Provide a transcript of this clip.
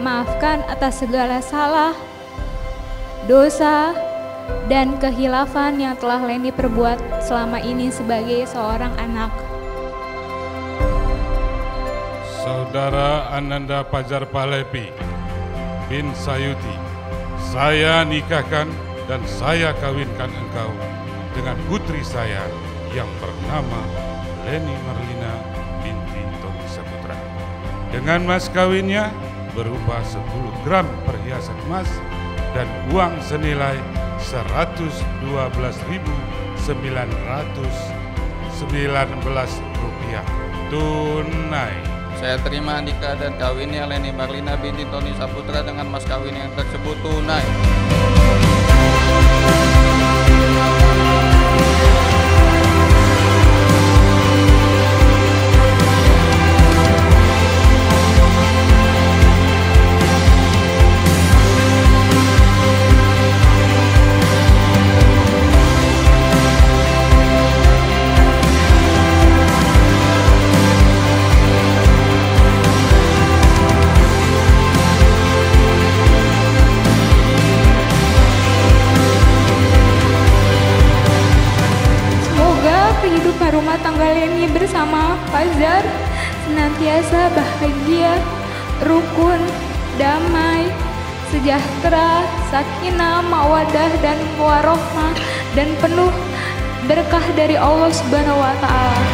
Maafkan atas segala salah, dosa, dan kehilafan yang telah Leni perbuat selama ini sebagai seorang anak. Saudara Ananda Pajar Palepi bin Sayuti, saya nikahkan dan saya kawinkan engkau dengan putri saya yang bernama Leni Marlina binti Tommy Saputra. Dengan mas kawinnya, berupa 10 gram perhiasan emas dan uang senilai 112.919 rupiah tunai. Saya terima nikah dan kawinnya Leni Marlina binti Tony Saputra dengan mas kawin yang tersebut tunai. Rumah tangga Leni bersama Fajar senantiasa bahagia, rukun, damai, sejahtera, sakinah, mawadah dan warohmah dan penuh berkah dari Allah Subhanahu wa taala.